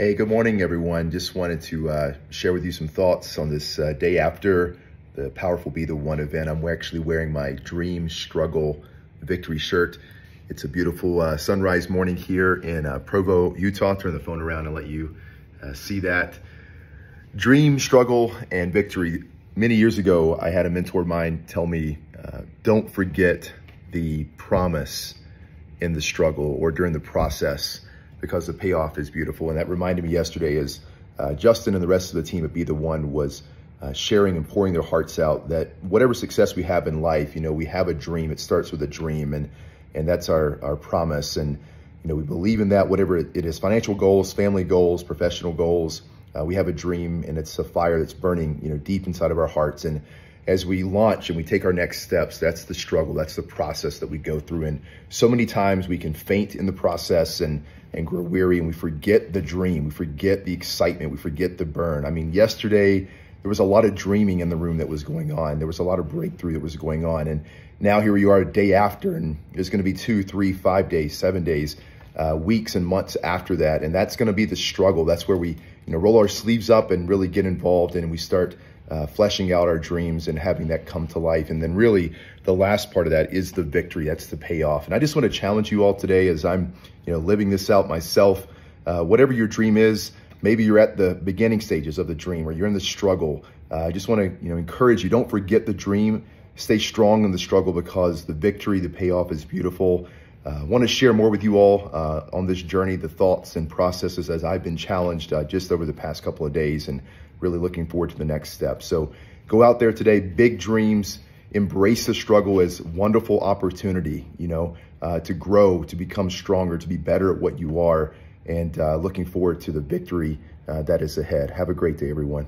Hey, good morning, everyone. Just wanted to uh, share with you some thoughts on this uh, day after the Powerful Be the One event. I'm actually wearing my Dream Struggle Victory shirt. It's a beautiful uh, sunrise morning here in uh, Provo, Utah. Turn the phone around and let you uh, see that. Dream, struggle, and victory. Many years ago, I had a mentor of mine tell me, uh, don't forget the promise in the struggle or during the process because the payoff is beautiful. And that reminded me yesterday as uh, Justin and the rest of the team at Be The One was uh, sharing and pouring their hearts out that whatever success we have in life, you know, we have a dream. It starts with a dream and, and that's our, our promise. And, you know, we believe in that, whatever it is, financial goals, family goals, professional goals, uh, we have a dream and it's a fire that's burning, you know, deep inside of our hearts. And as we launch and we take our next steps, that's the struggle. That's the process that we go through. And so many times we can faint in the process and, and grow weary and we forget the dream. We forget the excitement. We forget the burn. I mean, yesterday there was a lot of dreaming in the room that was going on. There was a lot of breakthrough that was going on. And now here we are a day after and there's going to be two, three, five days, seven days, uh, weeks and months after that. And that's going to be the struggle. That's where we, you know, roll our sleeves up and really get involved and we start uh, fleshing out our dreams and having that come to life. And then really the last part of that is the victory. That's the payoff. And I just want to challenge you all today as I'm, you know, living this out myself. Uh, whatever your dream is, maybe you're at the beginning stages of the dream or you're in the struggle. Uh, I just want to, you know, encourage you. Don't forget the dream. Stay strong in the struggle because the victory, the payoff is beautiful. I uh, want to share more with you all uh, on this journey, the thoughts and processes as I've been challenged uh, just over the past couple of days and really looking forward to the next step. So go out there today, big dreams, embrace the struggle as wonderful opportunity, you know, uh, to grow, to become stronger, to be better at what you are, and uh, looking forward to the victory uh, that is ahead. Have a great day, everyone.